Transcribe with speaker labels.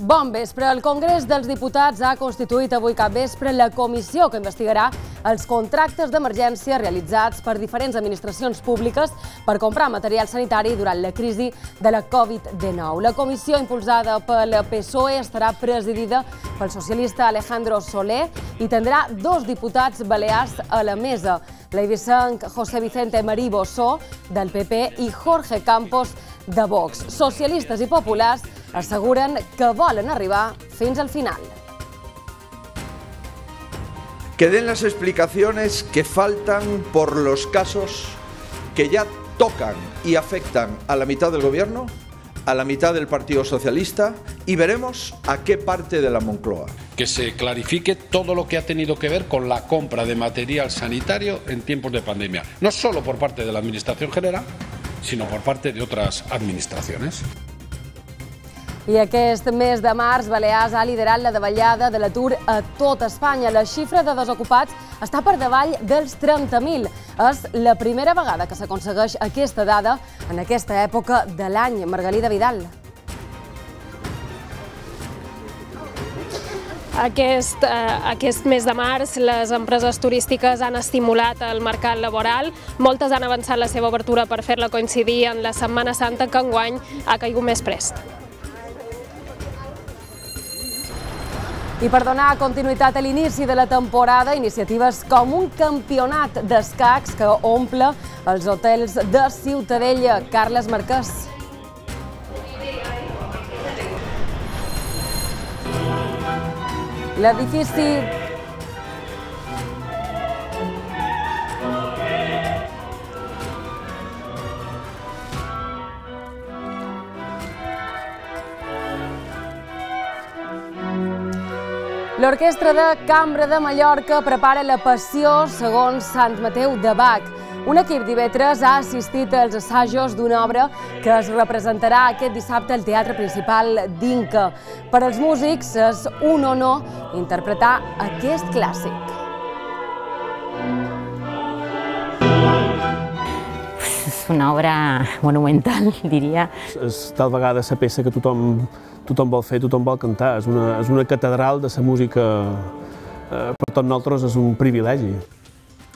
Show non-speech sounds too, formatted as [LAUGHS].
Speaker 1: Bon vespre. El Congrés dels Diputats ha constituït avui cap vespre la comissió que investigarà els contractes d'emergència realitzats per diferents administracions públiques per comprar material sanitari durant la crisi de la Covid-19. La comissió impulsada pel PSOE estarà presidida pel socialista Alejandro Soler i tindrà dos diputats balears a la mesa, l'eivissenc José Vicente Marí Bossó, del PP, i Jorge Campos, de Vox. Socialistes i populars asseguren que volen arribar fins al final.
Speaker 2: Que den las explicaciones que faltan por los casos que ya tocan y afectan a la mitad del gobierno, a la mitad del Partido Socialista y veremos a qué parte de la Moncloa.
Speaker 3: Que se clarifique todo lo que ha tenido que ver con la compra de material sanitario en tiempos de pandemia, no solo por parte de la Administración General, sino por parte de otras administraciones.
Speaker 1: I aquest mes de març, Balears ha liderat la davallada de l'atur a tot Espanya. La xifra de desocupats està per davall dels 30.000. És la primera vegada que s'aconsegueix aquesta dada en aquesta època de l'any. Margalida Vidal.
Speaker 4: Aquest, eh, aquest mes de març les empreses turístiques han estimulat el mercat laboral. Moltes han avançat la seva obertura per fer-la coincidir en la Setmana Santa que enguany ha caigut més prest.
Speaker 1: I per donar continuïtat a l'inici de la temporada, iniciatives com un campionat d'escacs que omple els hotels de Ciutadella. Carles Marquès. L'edifici L'Orquestra de Cambra de Mallorca prepara la Passió segons Sant Mateu de Bach. Un equip d'Ivetres ha assistit als assajos d'una obra que es representarà aquest dissabte al Teatre Principal d'Inca. Per als músics és un honor interpretar aquest clàssic.
Speaker 5: Una obra monumental, [LAUGHS] diria.
Speaker 6: És tal vegada la peça que tothom, tothom vol fer, tothom vol cantar. És una, és una catedral de la música. Eh, per tots nosaltres és un privilegi.